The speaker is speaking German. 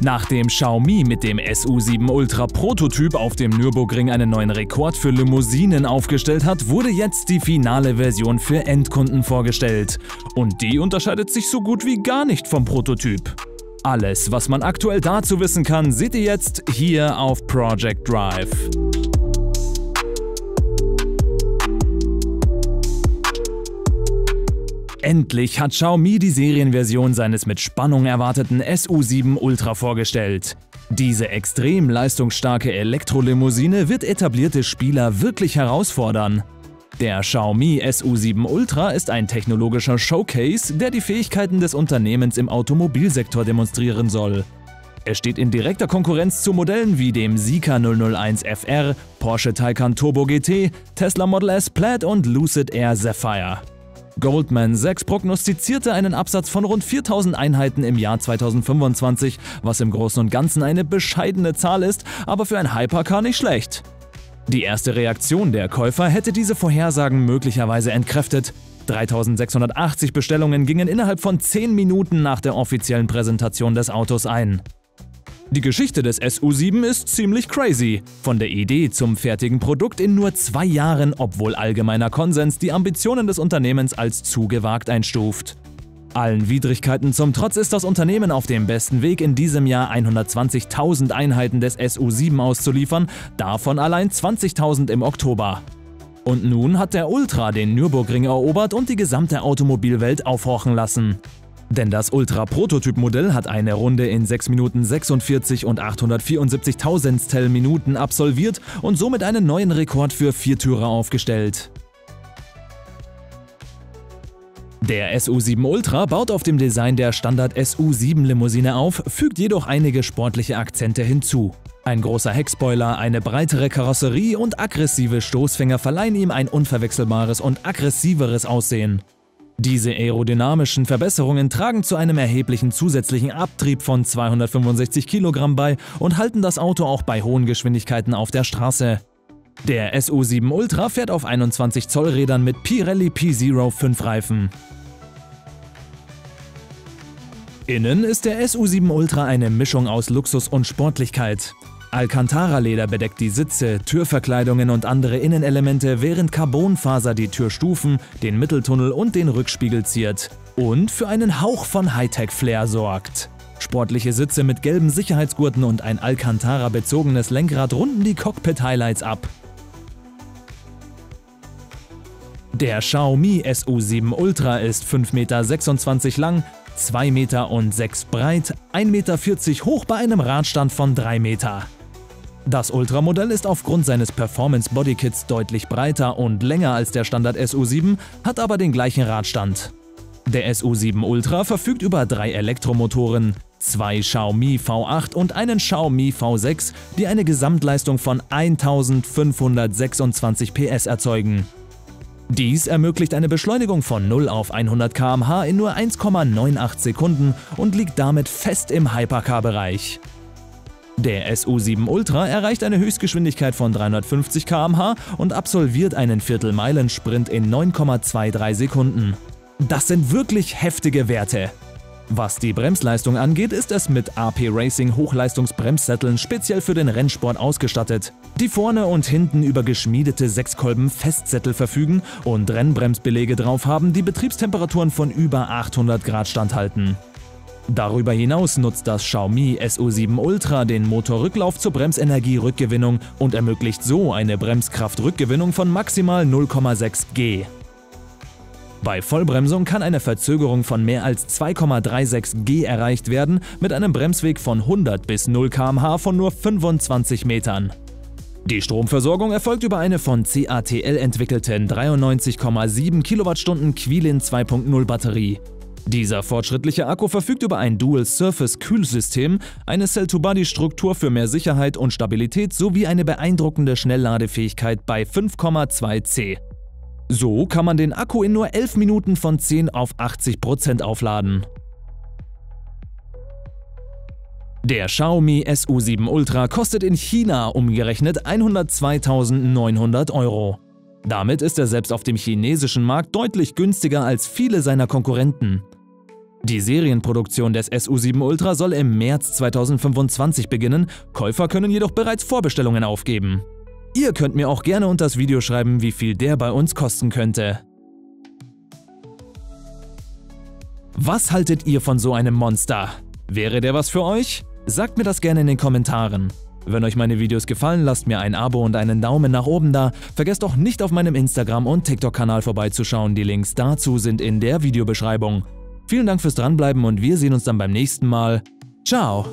Nachdem Xiaomi mit dem SU7 Ultra Prototyp auf dem Nürburgring einen neuen Rekord für Limousinen aufgestellt hat, wurde jetzt die finale Version für Endkunden vorgestellt. Und die unterscheidet sich so gut wie gar nicht vom Prototyp. Alles, was man aktuell dazu wissen kann, seht ihr jetzt hier auf Project Drive. Endlich hat Xiaomi die Serienversion seines mit Spannung erwarteten SU7 Ultra vorgestellt. Diese extrem leistungsstarke Elektrolimousine wird etablierte Spieler wirklich herausfordern. Der Xiaomi SU7 Ultra ist ein technologischer Showcase, der die Fähigkeiten des Unternehmens im Automobilsektor demonstrieren soll. Er steht in direkter Konkurrenz zu Modellen wie dem Sika 001 FR, Porsche Taycan Turbo GT, Tesla Model S Plaid und Lucid Air Sapphire. Goldman Sachs prognostizierte einen Absatz von rund 4000 Einheiten im Jahr 2025, was im Großen und Ganzen eine bescheidene Zahl ist, aber für ein Hypercar nicht schlecht. Die erste Reaktion der Käufer hätte diese Vorhersagen möglicherweise entkräftet. 3680 Bestellungen gingen innerhalb von 10 Minuten nach der offiziellen Präsentation des Autos ein. Die Geschichte des SU7 ist ziemlich crazy. Von der Idee zum fertigen Produkt in nur zwei Jahren, obwohl allgemeiner Konsens die Ambitionen des Unternehmens als zu gewagt einstuft. Allen Widrigkeiten zum Trotz ist das Unternehmen auf dem besten Weg, in diesem Jahr 120.000 Einheiten des SU7 auszuliefern, davon allein 20.000 im Oktober. Und nun hat der Ultra den Nürburgring erobert und die gesamte Automobilwelt aufhorchen lassen. Denn das Ultra-Prototyp-Modell hat eine Runde in 6 Minuten 46 und 874 Tausendstel Minuten absolviert und somit einen neuen Rekord für Viertürer aufgestellt. Der SU7 Ultra baut auf dem Design der Standard SU7 Limousine auf, fügt jedoch einige sportliche Akzente hinzu. Ein großer Heckspoiler, eine breitere Karosserie und aggressive Stoßfänger verleihen ihm ein unverwechselbares und aggressiveres Aussehen. Diese aerodynamischen Verbesserungen tragen zu einem erheblichen zusätzlichen Abtrieb von 265 kg bei und halten das Auto auch bei hohen Geschwindigkeiten auf der Straße. Der SU7 Ultra fährt auf 21 Zoll Rädern mit Pirelli P0 5 Reifen. Innen ist der SU7 Ultra eine Mischung aus Luxus und Sportlichkeit. Alcantara-Leder bedeckt die Sitze, Türverkleidungen und andere Innenelemente, während Carbonfaser die Türstufen, den Mitteltunnel und den Rückspiegel ziert und für einen Hauch von Hightech-Flair sorgt. Sportliche Sitze mit gelben Sicherheitsgurten und ein Alcantara-bezogenes Lenkrad runden die Cockpit-Highlights ab. Der Xiaomi SU7 Ultra ist 5,26 Meter lang, 2,06 Meter breit, 1,40 Meter hoch bei einem Radstand von 3 Meter. Das Ultramodell ist aufgrund seines Performance Bodykits deutlich breiter und länger als der Standard SU7, hat aber den gleichen Radstand. Der SU7 Ultra verfügt über drei Elektromotoren, zwei Xiaomi V8 und einen Xiaomi V6, die eine Gesamtleistung von 1526 PS erzeugen. Dies ermöglicht eine Beschleunigung von 0 auf 100 km/h in nur 1,98 Sekunden und liegt damit fest im Hypercar-Bereich. Der SU7 Ultra erreicht eine Höchstgeschwindigkeit von 350 km/h und absolviert einen Viertelmeilensprint in 9,23 Sekunden. Das sind wirklich heftige Werte. Was die Bremsleistung angeht, ist es mit AP Racing Hochleistungsbremssätteln speziell für den Rennsport ausgestattet, die vorne und hinten über geschmiedete Sechskolben Festsättel verfügen und Rennbremsbelege drauf haben, die Betriebstemperaturen von über 800 Grad standhalten. Darüber hinaus nutzt das Xiaomi SU7 Ultra den Motorrücklauf zur Bremsenergie-Rückgewinnung und ermöglicht so eine Bremskraftrückgewinnung von maximal 0,6 G. Bei Vollbremsung kann eine Verzögerung von mehr als 2,36 G erreicht werden, mit einem Bremsweg von 100 bis 0 km/h von nur 25 Metern. Die Stromversorgung erfolgt über eine von CATL entwickelten 93,7 Kilowattstunden Quilin 2.0 Batterie. Dieser fortschrittliche Akku verfügt über ein Dual-Surface-Kühlsystem, eine Cell-to-Body-Struktur für mehr Sicherheit und Stabilität sowie eine beeindruckende Schnellladefähigkeit bei 5,2 C. So kann man den Akku in nur 11 Minuten von 10 auf 80% aufladen. Der Xiaomi SU7 Ultra kostet in China umgerechnet 102.900 Euro. Damit ist er selbst auf dem chinesischen Markt deutlich günstiger als viele seiner Konkurrenten. Die Serienproduktion des SU7 Ultra soll im März 2025 beginnen, Käufer können jedoch bereits Vorbestellungen aufgeben. Ihr könnt mir auch gerne unter das Video schreiben, wie viel der bei uns kosten könnte. Was haltet ihr von so einem Monster? Wäre der was für euch? Sagt mir das gerne in den Kommentaren. Wenn euch meine Videos gefallen, lasst mir ein Abo und einen Daumen nach oben da. Vergesst auch nicht auf meinem Instagram- und TikTok-Kanal vorbeizuschauen, die Links dazu sind in der Videobeschreibung. Vielen Dank fürs Dranbleiben und wir sehen uns dann beim nächsten Mal. Ciao!